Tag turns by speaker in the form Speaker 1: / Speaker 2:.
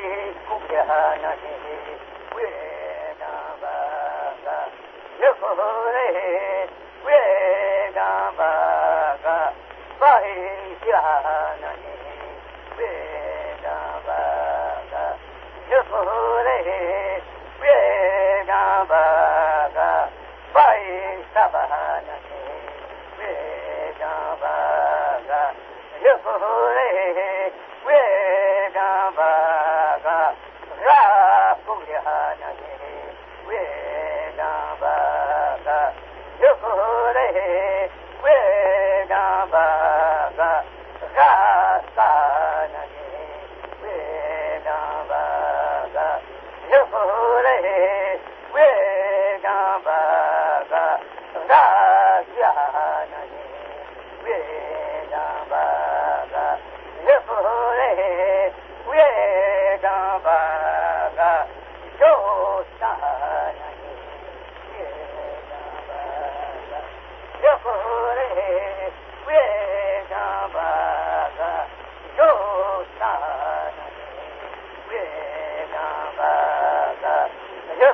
Speaker 1: နာ Yeah.